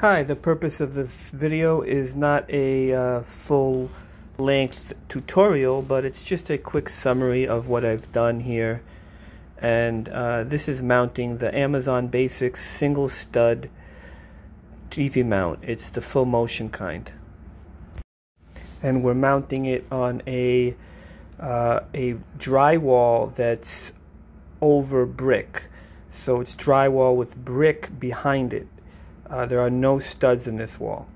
Hi, the purpose of this video is not a uh, full length tutorial, but it's just a quick summary of what I've done here. And uh, this is mounting the Amazon Basics single stud TV mount. It's the full motion kind. And we're mounting it on a, uh, a drywall that's over brick. So it's drywall with brick behind it. Uh, there are no studs in this wall.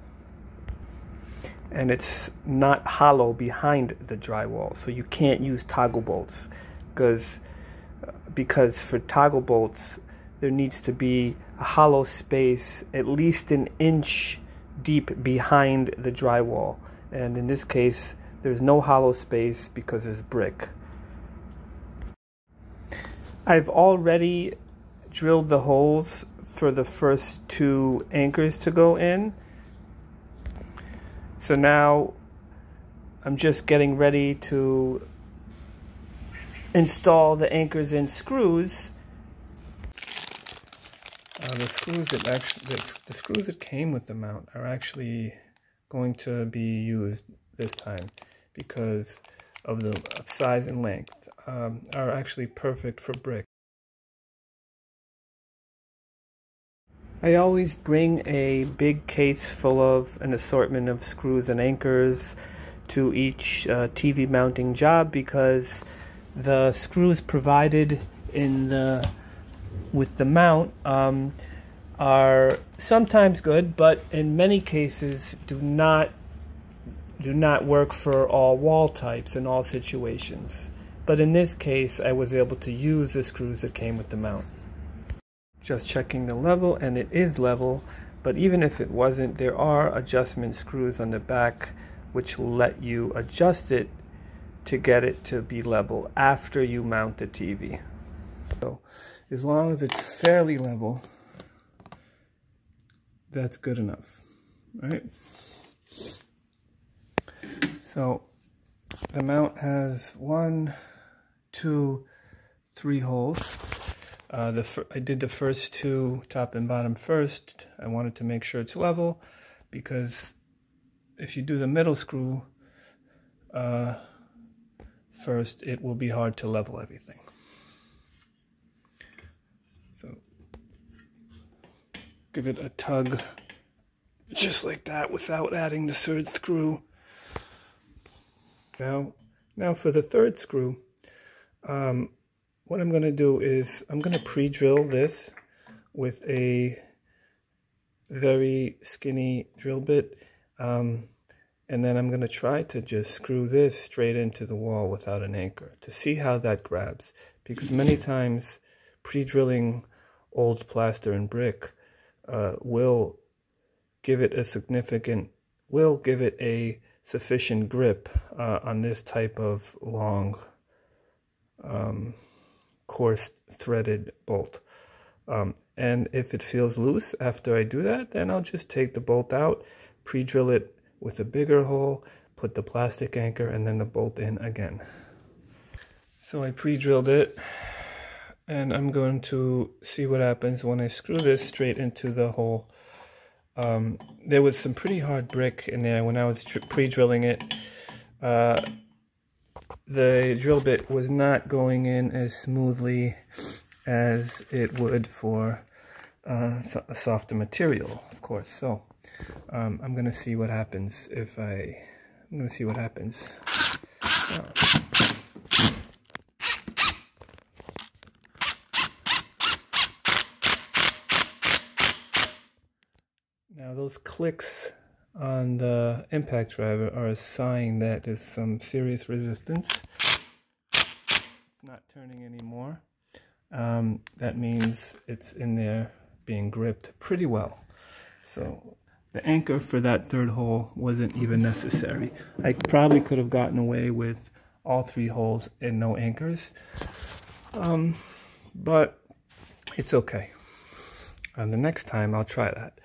And it's not hollow behind the drywall, so you can't use toggle bolts because because for toggle bolts there needs to be a hollow space at least an inch deep behind the drywall. And in this case, there's no hollow space because there's brick. I've already drilled the holes for the first two anchors to go in. So now I'm just getting ready to install the anchors and screws. Uh, the screws that actually the, the screws that came with the mount are actually going to be used this time because of the size and length um, are actually perfect for brick. I always bring a big case full of an assortment of screws and anchors to each uh, TV mounting job because the screws provided in the with the mount um, are sometimes good, but in many cases do not do not work for all wall types in all situations. But in this case, I was able to use the screws that came with the mount just checking the level and it is level. But even if it wasn't there are adjustment screws on the back which let you adjust it to get it to be level after you mount the TV so as long as it's fairly level that's good enough. Right? So the mount has one two three holes uh, the I did the first two, top and bottom first. I wanted to make sure it's level because if you do the middle screw uh, first, it will be hard to level everything. So give it a tug just like that without adding the third screw. Now, now for the third screw, um, what I'm going to do is I'm going to pre-drill this with a very skinny drill bit. Um, and then I'm going to try to just screw this straight into the wall without an anchor to see how that grabs. Because many times pre-drilling old plaster and brick uh, will give it a significant, will give it a sufficient grip uh, on this type of long um, coarse threaded bolt. Um, and if it feels loose after I do that, then I'll just take the bolt out, pre-drill it with a bigger hole, put the plastic anchor, and then the bolt in again. So I pre-drilled it, and I'm going to see what happens when I screw this straight into the hole. Um, there was some pretty hard brick in there when I was pre-drilling it. Uh, the drill bit was not going in as smoothly as it would for uh, a softer material, of course. So um, I'm to see what happens if I, I'm to see what happens. Now those clicks on the impact driver are a sign that there's some serious resistance. It's not turning anymore. Um, that means it's in there being gripped pretty well. So the anchor for that third hole wasn't even necessary. I probably could have gotten away with all three holes and no anchors. Um, but it's okay. And the next time I'll try that.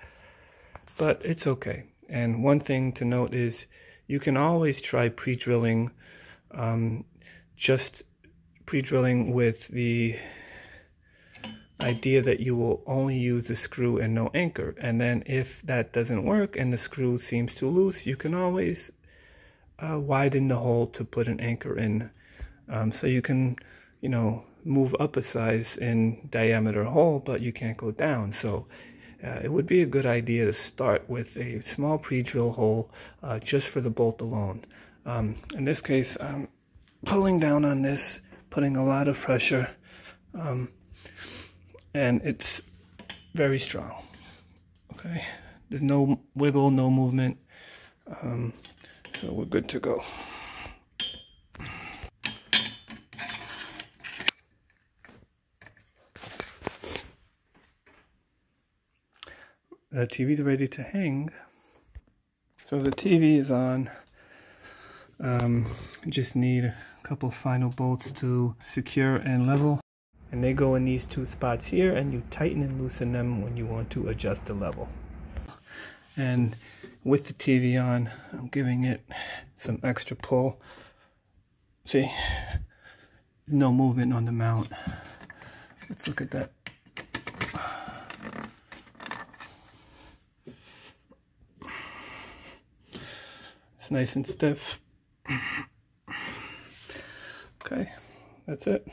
But it's okay. And one thing to note is you can always try pre-drilling, um, just pre-drilling with the idea that you will only use a screw and no anchor. And then if that doesn't work and the screw seems too loose, you can always uh, widen the hole to put an anchor in. Um, so you can, you know, move up a size in diameter hole, but you can't go down. So uh, it would be a good idea to start with a small pre-drill hole uh, just for the bolt alone. Um, in this case, I'm pulling down on this, putting a lot of pressure, um, and it's very strong. Okay, there's no wiggle, no movement, um, so we're good to go. The TV is ready to hang. So the TV is on. Um, just need a couple final bolts to secure and level. And they go in these two spots here and you tighten and loosen them when you want to adjust the level. And with the TV on, I'm giving it some extra pull. See, no movement on the mount. Let's look at that. It's nice and stiff. Okay, that's it.